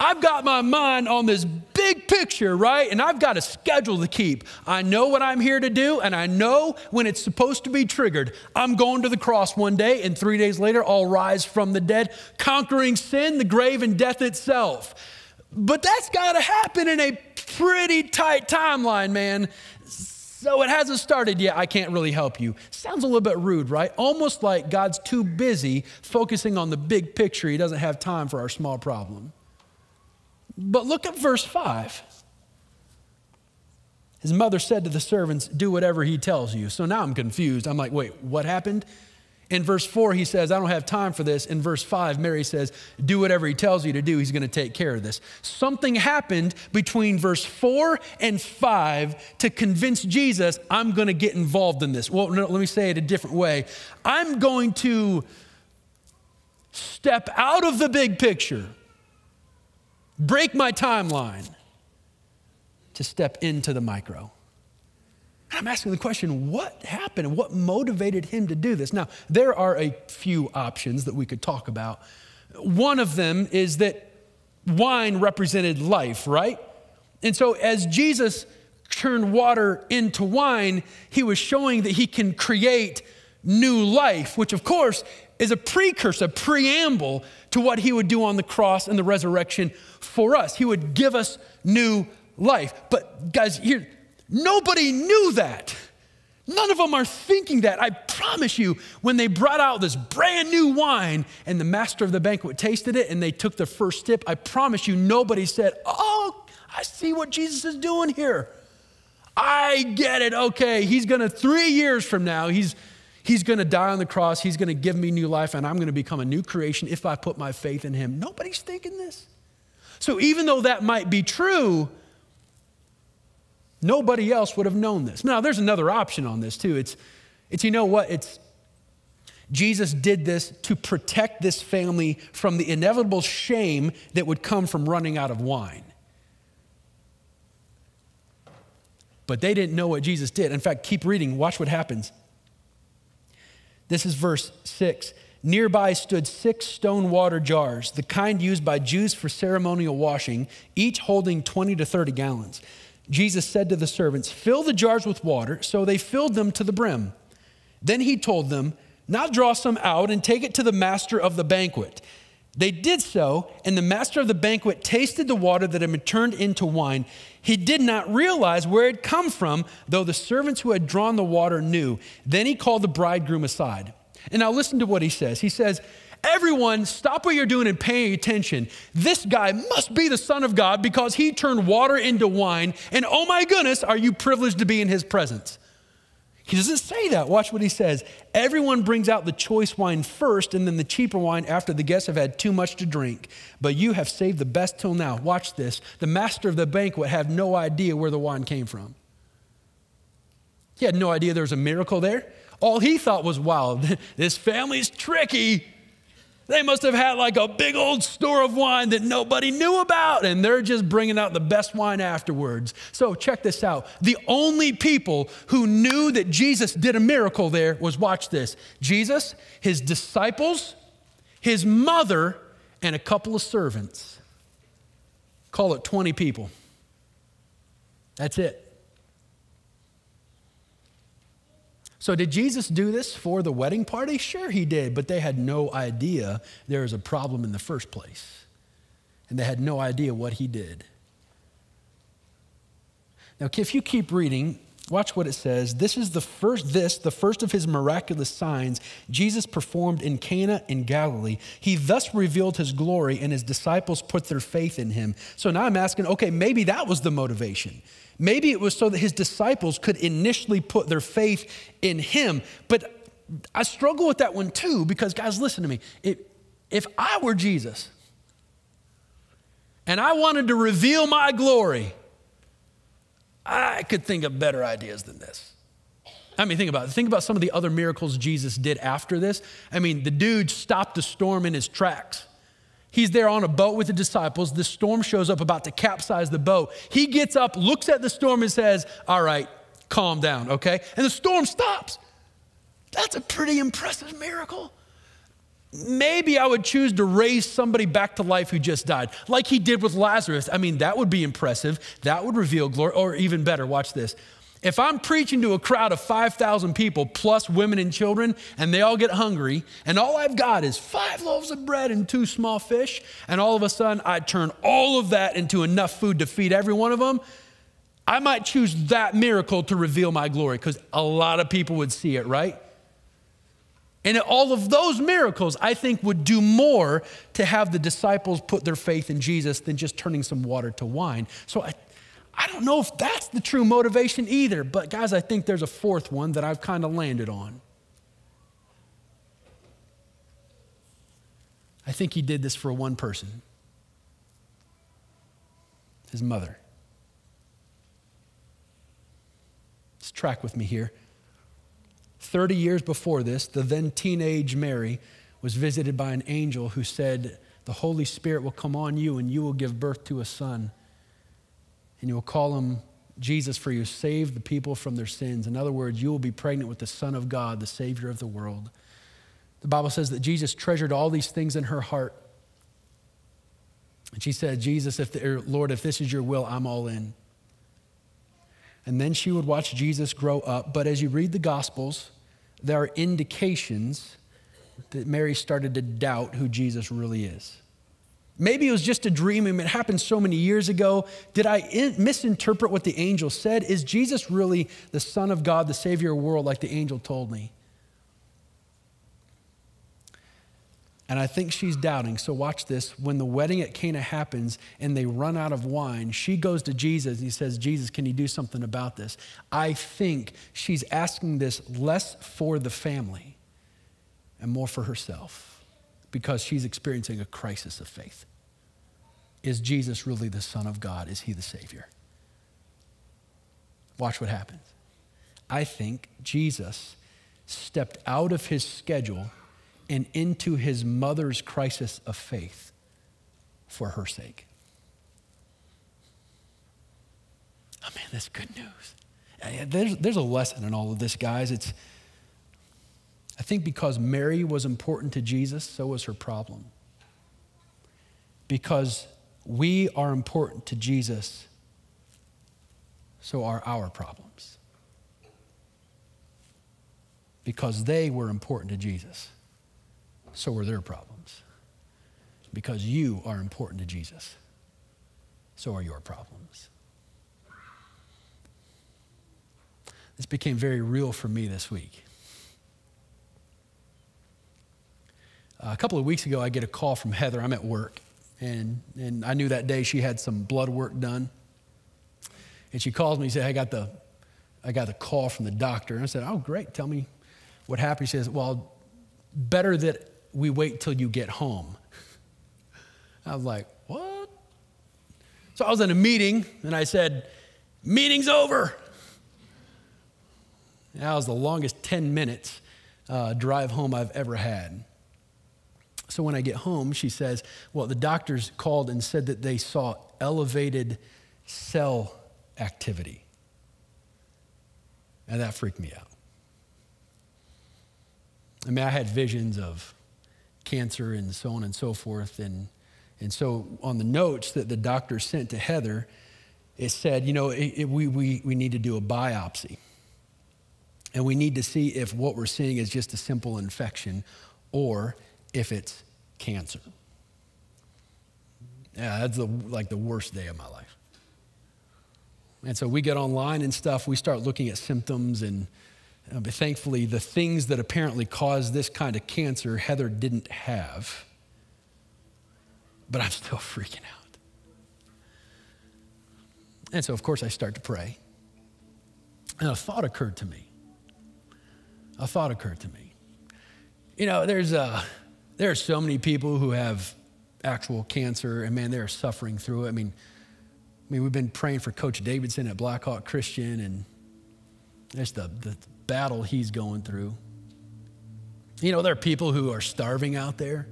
Speaker 1: I've got my mind on this big picture, right? And I've got a schedule to keep. I know what I'm here to do, and I know when it's supposed to be triggered. I'm going to the cross one day, and three days later, I'll rise from the dead, conquering sin, the grave, and death itself. But that's got to happen in a pretty tight timeline, man. So it hasn't started yet. I can't really help you. Sounds a little bit rude, right? Almost like God's too busy focusing on the big picture. He doesn't have time for our small problem. But look at verse 5. His mother said to the servants, Do whatever he tells you. So now I'm confused. I'm like, Wait, what happened? In verse 4, he says, I don't have time for this. In verse 5, Mary says, Do whatever he tells you to do. He's going to take care of this. Something happened between verse 4 and 5 to convince Jesus, I'm going to get involved in this. Well, no, let me say it a different way. I'm going to step out of the big picture, break my timeline to step into the micro. I'm asking the question what happened? What motivated him to do this? Now, there are a few options that we could talk about. One of them is that wine represented life, right? And so, as Jesus turned water into wine, he was showing that he can create new life, which, of course, is a precursor, a preamble to what he would do on the cross and the resurrection for us. He would give us new life. But, guys, here, Nobody knew that. None of them are thinking that. I promise you, when they brought out this brand new wine and the master of the banquet tasted it and they took the first sip, I promise you, nobody said, Oh, I see what Jesus is doing here. I get it. Okay, he's gonna, three years from now, he's, he's gonna die on the cross, he's gonna give me new life, and I'm gonna become a new creation if I put my faith in him. Nobody's thinking this. So even though that might be true, Nobody else would have known this. Now, there's another option on this too. It's, it's you know what? It's Jesus did this to protect this family from the inevitable shame that would come from running out of wine. But they didn't know what Jesus did. In fact, keep reading, watch what happens. This is verse 6. Nearby stood six stone water jars, the kind used by Jews for ceremonial washing, each holding 20 to 30 gallons. Jesus said to the servants, Fill the jars with water. So they filled them to the brim. Then he told them, Now draw some out and take it to the master of the banquet. They did so, and the master of the banquet tasted the water that had been turned into wine. He did not realize where it had come from, though the servants who had drawn the water knew. Then he called the bridegroom aside. And now listen to what he says. He says, Everyone, stop what you're doing and pay attention. This guy must be the Son of God because he turned water into wine. And oh my goodness, are you privileged to be in his presence? He doesn't say that. Watch what he says. Everyone brings out the choice wine first and then the cheaper wine after the guests have had too much to drink. But you have saved the best till now. Watch this. The master of the banquet had no idea where the wine came from. He had no idea there was a miracle there. All he thought was, wow, this family's tricky. They must have had like a big old store of wine that nobody knew about, and they're just bringing out the best wine afterwards. So, check this out. The only people who knew that Jesus did a miracle there was watch this Jesus, his disciples, his mother, and a couple of servants. Call it 20 people. That's it. So, did Jesus do this for the wedding party? Sure, he did, but they had no idea there was a problem in the first place. And they had no idea what he did. Now, if you keep reading, Watch what it says. This is the first, this, the first of his miraculous signs Jesus performed in Cana in Galilee. He thus revealed his glory, and his disciples put their faith in him. So now I'm asking, okay, maybe that was the motivation. Maybe it was so that his disciples could initially put their faith in him. But I struggle with that one too, because guys, listen to me. If, if I were Jesus and I wanted to reveal my glory, I could think of better ideas than this. I mean, think about it. Think about some of the other miracles Jesus did after this. I mean, the dude stopped the storm in his tracks. He's there on a boat with the disciples. The storm shows up about to capsize the boat. He gets up, looks at the storm, and says, All right, calm down, okay? And the storm stops. That's a pretty impressive miracle. Maybe I would choose to raise somebody back to life who just died, like he did with Lazarus. I mean, that would be impressive. That would reveal glory. Or even better, watch this. If I'm preaching to a crowd of 5,000 people plus women and children, and they all get hungry, and all I've got is five loaves of bread and two small fish, and all of a sudden I turn all of that into enough food to feed every one of them, I might choose that miracle to reveal my glory because a lot of people would see it, right? And all of those miracles, I think, would do more to have the disciples put their faith in Jesus than just turning some water to wine. So I, I don't know if that's the true motivation either. But guys, I think there's a fourth one that I've kind of landed on. I think he did this for one person his mother. Let's track with me here. 30 years before this, the then teenage Mary was visited by an angel who said, The Holy Spirit will come on you and you will give birth to a son. And you will call him Jesus, for you save the people from their sins. In other words, you will be pregnant with the Son of God, the Savior of the world. The Bible says that Jesus treasured all these things in her heart. And she said, Jesus, if the, er, Lord, if this is your will, I'm all in. And then she would watch Jesus grow up. But as you read the Gospels, there are indications that Mary started to doubt who Jesus really is. Maybe it was just a dream. It happened so many years ago. Did I in- misinterpret what the angel said? Is Jesus really the Son of God, the Savior of the world, like the angel told me? And I think she's doubting. So watch this. When the wedding at Cana happens and they run out of wine, she goes to Jesus and he says, Jesus, can you do something about this? I think she's asking this less for the family and more for herself because she's experiencing a crisis of faith. Is Jesus really the Son of God? Is he the Savior? Watch what happens. I think Jesus stepped out of his schedule and into his mother's crisis of faith for her sake. Oh man, that's good news. Uh, there's, there's a lesson in all of this, guys. It's, I think because Mary was important to Jesus, so was her problem. Because we are important to Jesus, so are our problems. Because they were important to Jesus so are their problems. Because you are important to Jesus, so are your problems. This became very real for me this week. A couple of weeks ago, I get a call from Heather. I'm at work, and, and I knew that day she had some blood work done. And she calls me and said, I got the, I got the call from the doctor. And I said, Oh, great. Tell me what happened. She says, Well, better that we wait till you get home. I was like, what? So I was in a meeting and I said, meeting's over. That was the longest 10 minutes uh, drive home I've ever had. So when I get home, she says, well, the doctors called and said that they saw elevated cell activity. And that freaked me out. I mean, I had visions of cancer and so on and so forth. And, and so on the notes that the doctor sent to Heather, it said, you know, it, it, we, we, we need to do a biopsy. And we need to see if what we're seeing is just a simple infection or if it's cancer. Yeah, that's the, like the worst day of my life. And so we get online and stuff, we start looking at symptoms and but thankfully the things that apparently caused this kind of cancer Heather didn't have. But I'm still freaking out. And so of course I start to pray. And a thought occurred to me. A thought occurred to me. You know, there's uh, there are so many people who have actual cancer, and man, they're suffering through it. I mean, I mean, we've been praying for Coach Davidson at Blackhawk Christian, and there's the, the battle he's going through. You know, there are people who are starving out there,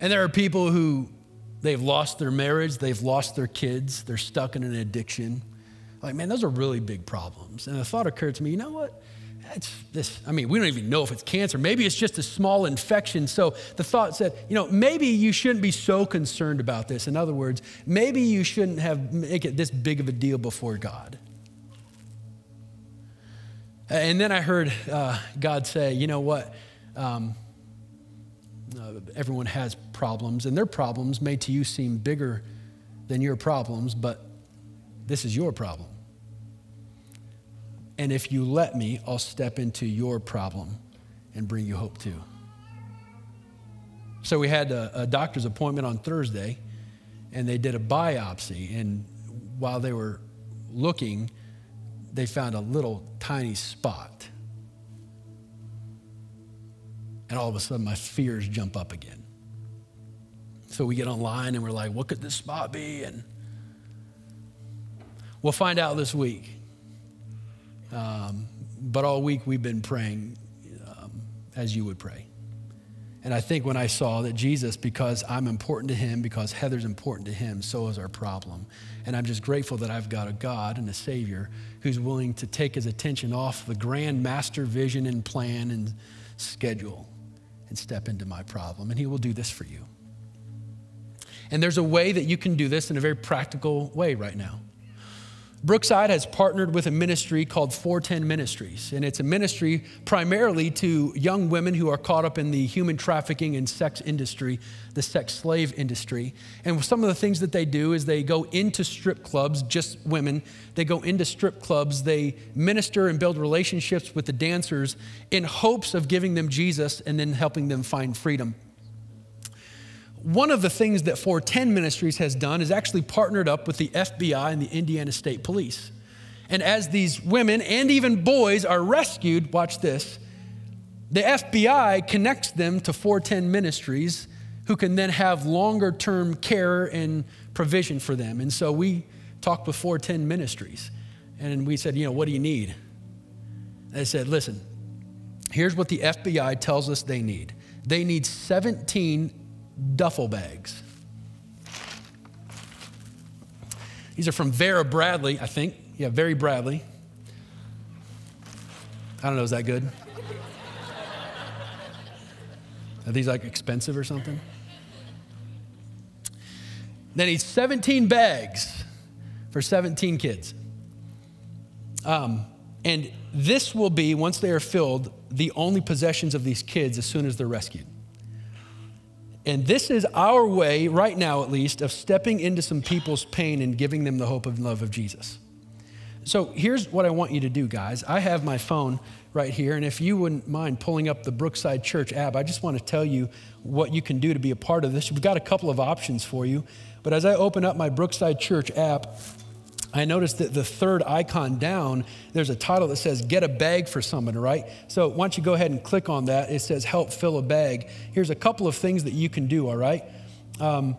Speaker 1: and there are people who they've lost their marriage, they've lost their kids, they're stuck in an addiction. Like, man, those are really big problems. And the thought occurred to me, you know what? That's this, I mean, we don't even know if it's cancer. Maybe it's just a small infection. So the thought said, you know, maybe you shouldn't be so concerned about this. In other words, maybe you shouldn't have make it this big of a deal before God. And then I heard uh, God say, you know what? Um, uh, everyone has problems, and their problems may to you seem bigger than your problems, but this is your problem. And if you let me, I'll step into your problem and bring you hope too. So we had a, a doctor's appointment on Thursday, and they did a biopsy. And while they were looking, they found a little tiny spot. And all of a sudden, my fears jump up again. So we get online and we're like, what could this spot be? And we'll find out this week. Um, but all week we've been praying um, as you would pray. And I think when I saw that Jesus, because I'm important to him, because Heather's important to him, so is our problem. And I'm just grateful that I've got a God and a Savior who's willing to take his attention off the grand master vision and plan and schedule and step into my problem. And he will do this for you. And there's a way that you can do this in a very practical way right now. Brookside has partnered with a ministry called 410 Ministries, and it's a ministry primarily to young women who are caught up in the human trafficking and sex industry, the sex slave industry. And some of the things that they do is they go into strip clubs, just women, they go into strip clubs, they minister and build relationships with the dancers in hopes of giving them Jesus and then helping them find freedom one of the things that 410 Ministries has done is actually partnered up with the FBI and the Indiana State Police. And as these women and even boys are rescued, watch this, the FBI connects them to 410 Ministries, who can then have longer term care and provision for them. And so we talked with 410 Ministries, and we said, you know, what do you need? They said, listen, here's what the FBI tells us they need. They need 17 duffel bags. These are from Vera Bradley, I think. Yeah, Vera Bradley. I don't know, is that good? Are these like expensive or something? Then he's 17 bags for 17 kids. Um, and this will be, once they are filled, the only possessions of these kids as soon as they're rescued. And this is our way, right now at least, of stepping into some people's pain and giving them the hope and love of Jesus. So here's what I want you to do, guys. I have my phone right here, and if you wouldn't mind pulling up the Brookside Church app, I just want to tell you what you can do to be a part of this. We've got a couple of options for you. But as I open up my Brookside Church app, I noticed that the third icon down, there's a title that says Get a Bag for Someone, right? So why don't you go ahead and click on that? It says Help Fill a Bag. Here's a couple of things that you can do, all right? Um,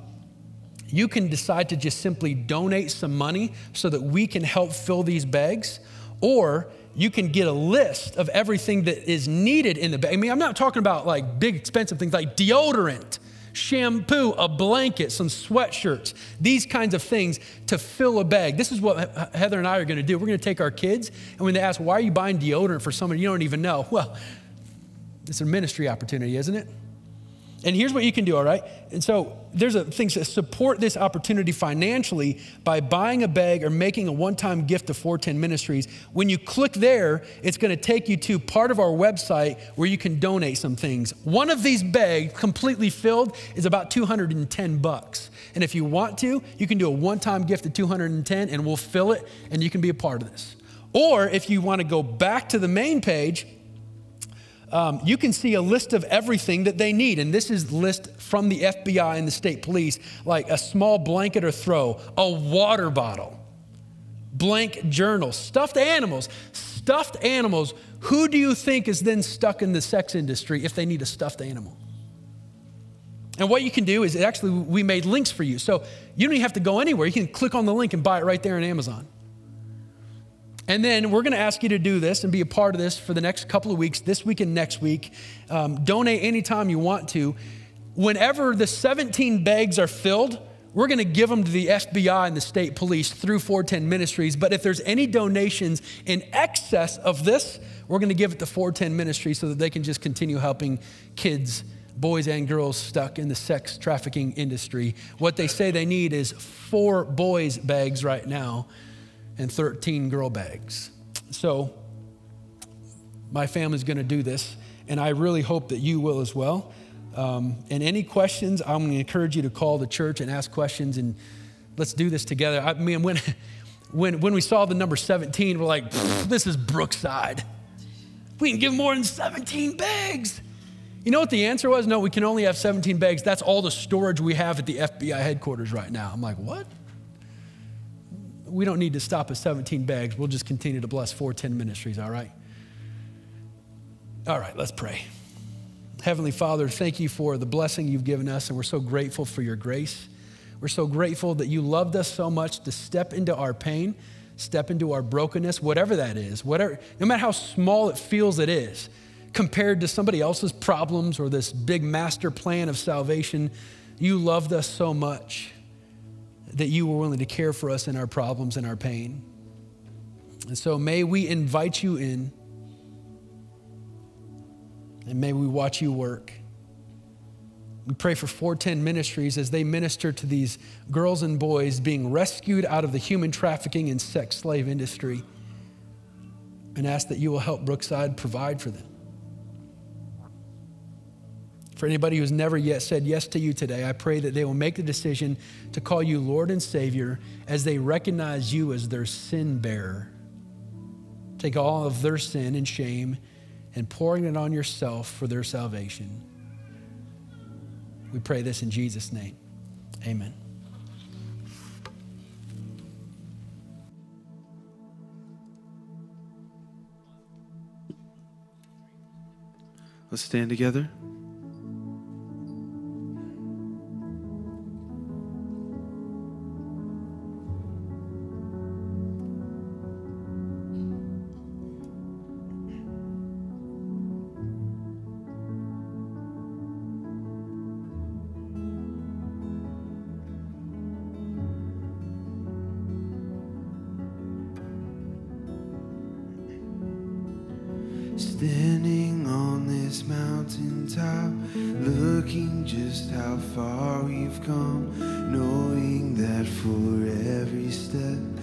Speaker 1: you can decide to just simply donate some money so that we can help fill these bags, or you can get a list of everything that is needed in the bag. I mean, I'm not talking about like big expensive things like deodorant shampoo, a blanket, some sweatshirts, these kinds of things to fill a bag. This is what Heather and I are going to do. We're going to take our kids, and when they ask, why are you buying deodorant for someone you don't even know? Well, it's a ministry opportunity, isn't it? And here's what you can do, all right? And so there's a things that support this opportunity financially by buying a bag or making a one-time gift to 410 Ministries. When you click there, it's going to take you to part of our website where you can donate some things. One of these bags, completely filled, is about 210 bucks. And if you want to, you can do a one-time gift of 210 and we'll fill it and you can be a part of this. Or if you want to go back to the main page, um, you can see a list of everything that they need. And this is list from the FBI and the state police, like a small blanket or throw, a water bottle, blank journal, stuffed animals. Stuffed animals, who do you think is then stuck in the sex industry if they need a stuffed animal? And what you can do is actually, we made links for you. So you don't even have to go anywhere. You can click on the link and buy it right there on Amazon. And then we're going to ask you to do this and be a part of this for the next couple of weeks, this week and next week. Um, donate anytime you want to. Whenever the 17 bags are filled, we're going to give them to the FBI and the state police through 410 Ministries. But if there's any donations in excess of this, we're going to give it to 410 Ministries so that they can just continue helping kids, boys and girls stuck in the sex trafficking industry. What they say they need is four boys' bags right now and 13 girl bags. So, my family's going to do this, and I really hope that you will as well. Um, and any questions, I'm going to encourage you to call the church and ask questions, and let's do this together. I mean, when, when, when we saw the number 17, we're like, this is Brookside. We can give more than 17 bags. You know what the answer was? No, we can only have 17 bags. That's all the storage we have at the FBI headquarters right now. I'm like, what? We don't need to stop at 17 bags. We'll just continue to bless 410 ministries, all right? All right, let's pray. Heavenly Father, thank you for the blessing you've given us, and we're so grateful for your grace. We're so grateful that you loved us so much to step into our pain, step into our brokenness, whatever that is, whatever, no matter how small it feels it is, compared to somebody else's problems or this big master plan of salvation. You loved us so much that you were willing to care for us in our problems and our pain. And so may we invite you in and may we watch you work. We pray for 410 Ministries as they minister to these girls and boys being rescued out of the human trafficking and sex slave industry and ask that you will help Brookside provide for them. For anybody who's never yet said yes to you today, I pray that they will make the decision to call you Lord and Savior as they recognize you as their sin bearer. Take all of their sin and shame and pouring it on yourself for their salvation. We pray this in Jesus' name. Amen.
Speaker 3: Let's stand together. Step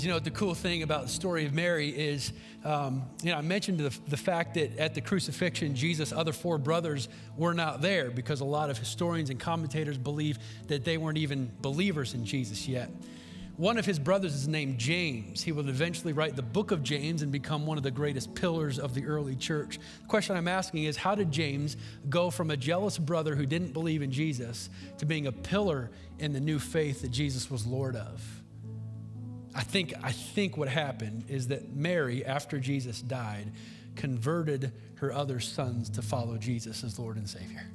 Speaker 1: Guys, you know the cool thing about the story of Mary is, um, you know, I mentioned the, the fact that at the crucifixion, Jesus' other four brothers were not there because a lot of historians and commentators believe that they weren't even believers in Jesus yet. One of his brothers is named James. He will eventually write the book of James and become one of the greatest pillars of the early church. The question I'm asking is how did James go from a jealous brother who didn't believe in Jesus to being a pillar in the new faith that Jesus was Lord of? I think, I think what happened is that Mary, after Jesus died, converted her other sons to follow Jesus as Lord and Savior.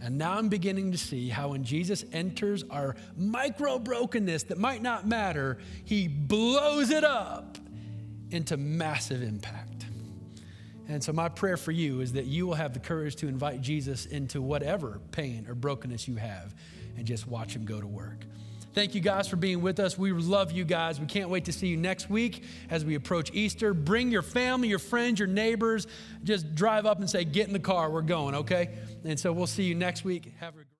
Speaker 1: And now I'm beginning to see how when Jesus enters our micro brokenness that might not matter, he blows it up into massive impact. And so, my prayer for you is that you will have the courage to invite Jesus into whatever pain or brokenness you have and just watch him go to work. Thank you guys for being with us. We love you guys. We can't wait to see you next week as we approach Easter. Bring your family, your friends, your neighbors. Just drive up and say, Get in the car. We're going, okay? And so we'll see you next week. Have a